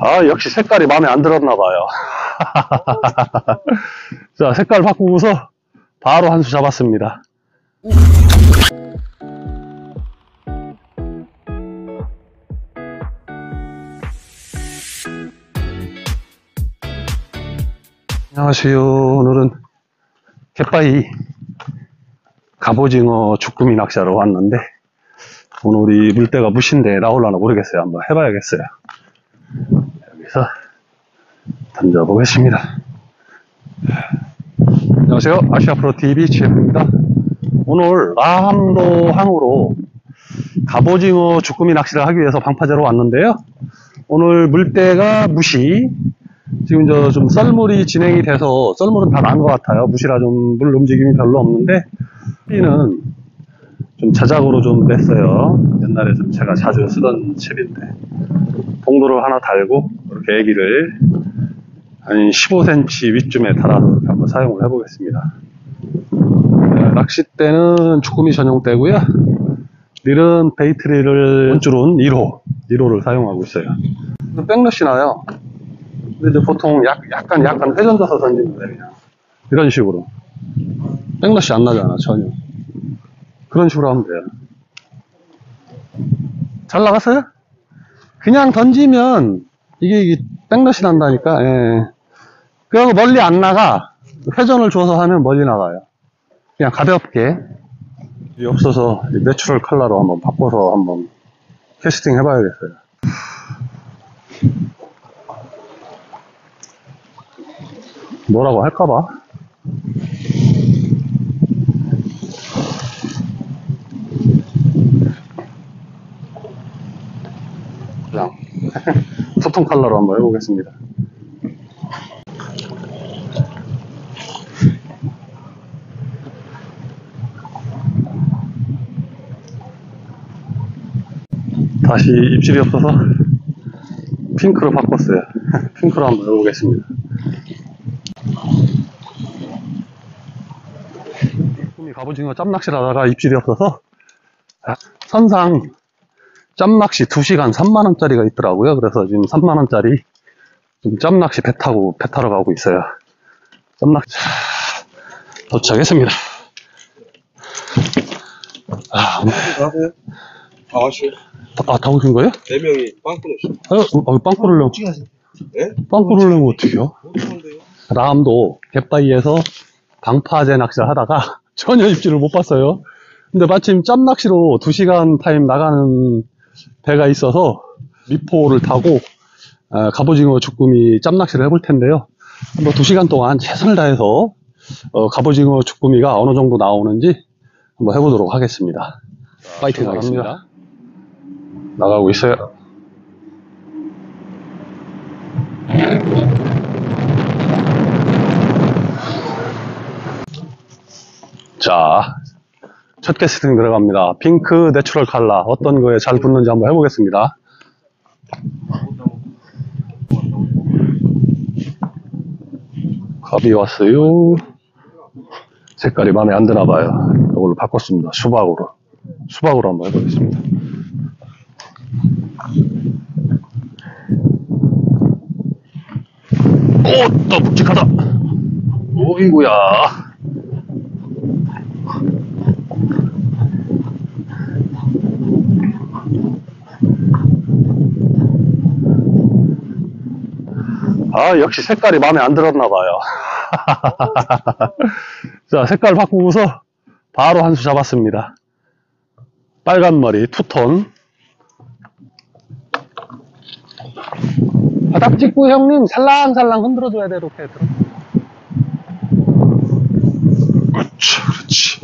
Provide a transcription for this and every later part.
아, 역시 색깔이 마음에 안 들었나 봐요. 자, 색깔 바꾸고서 바로 한 수 잡았습니다. 안녕하세요. 오늘은 갯바위 갑오징어 주꾸미 낚시하러 왔는데 오늘 우리 물때가 무신데 나올라나 모르겠어요. 한번 해봐야겠어요. 여기서 던져보겠습니다. 안녕하세요. 아시아프로TV GF입니다. 오늘 라함도 항으로 갑오징어 주꾸미 낚시를 하기 위해서 방파제로 왔는데요. 오늘 물때가 무시, 지금 저 좀 썰물이 진행이 돼서 썰물은 다 난 것 같아요. 무시라 좀 물 움직임이 별로 없는데 채비는 좀 자작으로 좀 했어요. 옛날에 좀 제가 자주 쓰던 채비인데 봉도를 하나 달고 이렇게 에기를 한 15cm 위쯤에 달아서 이렇게 한번 사용을 해보겠습니다. 네, 낚싯대는 주꾸미 전용대고요. 릴은 bait reel, 원줄은 1호, 1호를 사용하고 있어요. backlash 나요. 근데 보통 약, 약간, 약간 회전져서 던지면 돼, 그냥. 이런 식으로. backlash 안 나잖아, 전혀. 그런 식으로 하면 돼요. 잘 나갔어요? 그냥 던지면, 이게, 이게, backlash 난다니까, 예. 그리고 멀리 안 나가. 회전을 줘서 하면 멀리 나가요. 그냥 가볍게. 이 없어서, 이 natural color로 한번 바꿔서 한번 캐스팅 해봐야겠어요. 뭐라고 할까봐. 그냥 소통 컬러로 한번 해보겠습니다. 다시 입질이 없어서 핑크로 바꿨어요. 핑크로 한번 해보겠습니다. 갑오징어 짬낚시를 하다가 입질이 없어서 아, 선상 짬낚시 2시간 3만원짜리가 있더라고요. 그래서 지금 3만원짜리 좀 짬낚시 배 타고 배 타러 가고 있어요. 짬낚시 자, 도착했습니다. 아. 다 왔어요. 아, 다 오신 거예요? 네 명이 빵 끊었어요. 아, 어, 빵꾸를 내면, 예? 빵꾸를 내면? 어떡한데요? 라암도 갯바위에서 방파제 낚시를 하다가 전혀 입질을 못 봤어요. 근데 마침 짬 낚시로 2시간 타임 나가는 배가 있어서 미포를 타고 아, 갑오징어 주꾸미 짬 낚시를 해볼 텐데요. 한번 2시간 동안 최선을 다해서 어, 갑오징어 주꾸미가 어느 정도 나오는지 한번 해보도록 하겠습니다. 파이팅 하겠습니다. 나가고 있어요. 자, 첫 캐스팅 들어갑니다. pink natural color 어떤 거에 잘 붙는지 한번 해보겠습니다. 갑이 왔어요. 색깔이 마음에 안 드나 봐요. 이걸로 바꿨습니다. 수박으로. 수박으로 한번 해보겠습니다. 오, 또 묵직하다. 오이구야. 아, 역시 색깔이 마음에 안 들었나 봐요. 자, 색깔 바꾸고서 바로 한 수 잡았습니다. 빨간 머리, 투톤. 바닥 찍고 형님 살랑살랑 흔들어줘야 돼, 이렇게. 그렇지, 그렇지.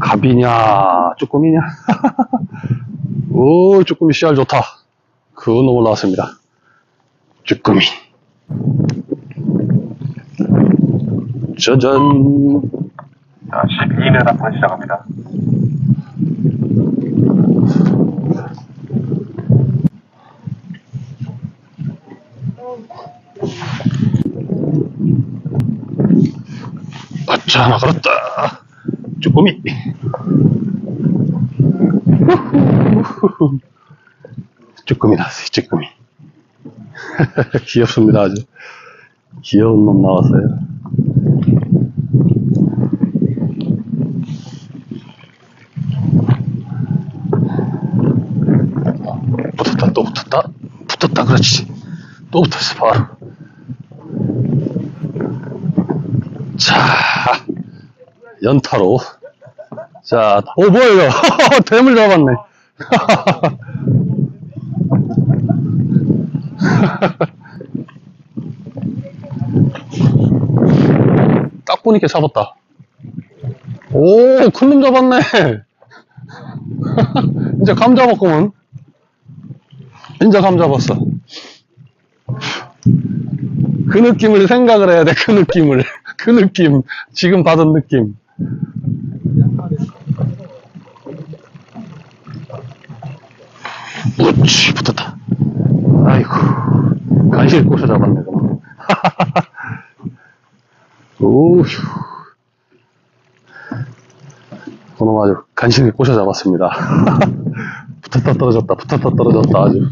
갑이냐, 쭈꾸미냐. 오, 쭈꾸미 씨알 좋다. 그거 올라왔습니다. 쭈꾸미. 짜잔. 자, 12는 한번 시작합니다. 아차, 하나 걸었다. 쭈꾸미. 쭈꾸미 나왔어요, 쭈꾸미. 귀엽습니다, 아주. 귀여운 놈 나왔어요. 붙었다, 또 붙었다. 붙었다, 그렇지. 또 붙었어, 바로. 자, 연타로. 자, 오, 뭐야, 이거. 뱀을 잡았네. 딱 보니까 잡았다. 오, 큰 놈 잡았네. 이제 감 잡았구먼. 이제 감 잡았어. 그 느낌을 생각을 해야 돼, 그 느낌을. 그 느낌. 지금 받은 느낌. 우치, 붙었다. 아이고. 간신히 꼬셔 잡았네, 그럼. 오휴. 그놈 아주 간신히 꼬셔 잡았습니다. 붙었다 떨어졌다, 붙었다 떨어졌다, 아주.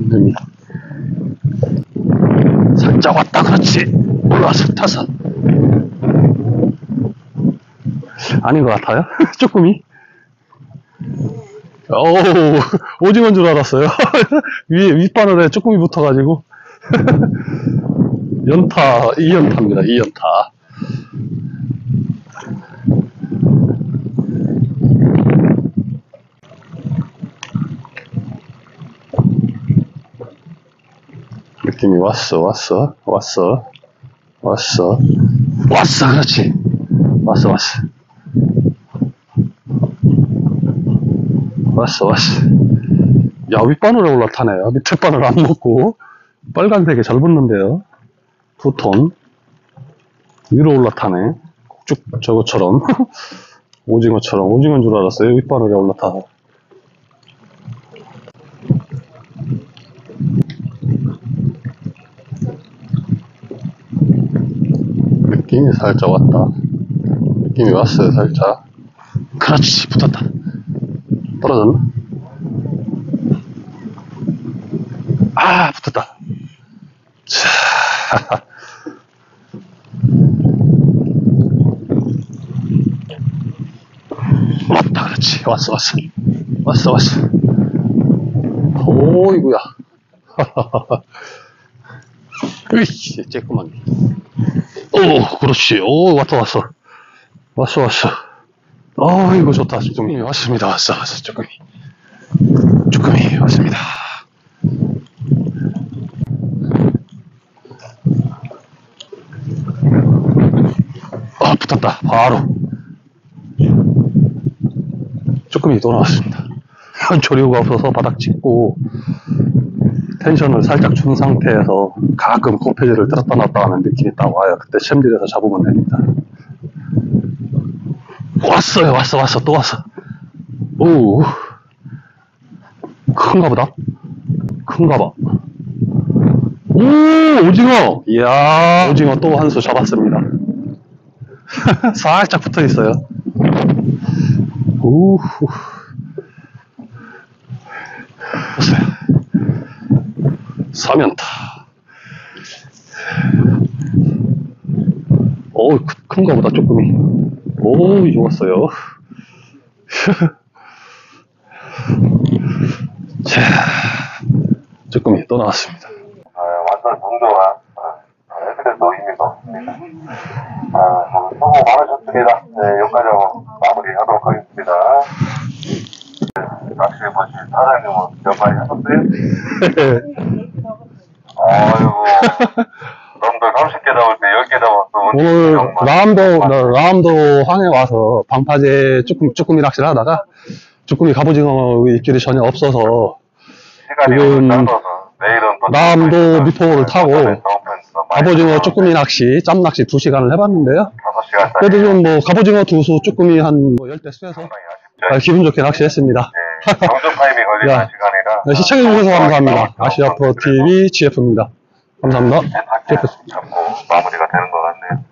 이놈이. 살짝 왔다, 그렇지. 올라와서 타서. 아닌 것 같아요? 조금이? 어우, 오징어인 줄 알았어요. 위에, 윗바늘에 조금이 붙어가지고. 연타, 2연타입니다, 2연타. 느낌이 왔어, 왔어, 왔어, 왔어, 왔어, 그렇지. 왔어, 왔어. 왔어, 왔어. 야, 윗바늘에 올라타네 요. 밑에 바늘 안 먹고. 빨간색에 잘 붙는데요. 두 톤. 위로 올라타네. 쭉 저것처럼. 오징어처럼. 오징어인 줄 알았어요. 윗바늘에 올라타서. 느낌이 살짝 왔다. 느낌이 왔어요, 살짝. 그렇지, 붙었다. 떨어졌나? 아, 붙었다. 자. 왔다, 그렇지. 왔어, 왔어. 왔어, 왔어. 오이구야. 으이씨, 쬐끄만. 오, 그렇지. 오, 왔다, 왔어. 왔어, 왔어. 어, 이거 좋다. 쭈꾸미 왔습니다. 왔어, 왔어, 쭈꾸미. 쭈꾸미 왔습니다. 아, 붙었다. 바로. 쭈꾸미 또 나왔습니다. 조류가 없어서 바닥 찍고, 텐션을 살짝 준 상태에서 가끔 코페지를 들었다 놨다 하는 느낌이 딱 와요. 그때 챔질에서 잡으면 됩니다. 왔어요, 왔어, 왔어, 또 왔어. 오, 큰가 보다. 큰가 봐. 오, 오징어! 이야, 오징어 또 한 수 잡았습니다. 살짝 붙어 있어요. 오, 보세요. 사면타. 오, 큰- 큰가 보다, 조금이. 오, 좋았어요. 자, 조금이 또 나왔습니다. 아, 완전 아, 에피드 노입니다. 아, 수고 많으셨습니다. 네, 여기까지 하고 마무리하도록 하겠습니다. 네, 낚시 보신 사장님은 몇 마리 하셨어요? 아이고, 놈들 30개 잡을 때 10개 잡았어. 오늘 라암도, 라암도 항에 와서 방파제 쭈꾸미, 쭈꾸미 낚시를 하다가 쭈꾸미 갑오징어 있길이 전혀 없어서 지금 내일은 또 남도 미포를 타고 많이 갑오징어 쭈꾸미 낚시, 짬 낚시 2 시간을 해봤는데요. 5시간짜리 그래도 좀뭐 갑오징어 두수, 쭈꾸미 한뭐 10대 수에서 아. 기분 좋게 낚시했습니다. 네, 정전 타임이 걸리는 야. 시간이라 네, 시청해주셔서 감사합니다. 아시아프로 TV GF입니다. 감사합니다. 잡고 마무리가 되는 것 같네요.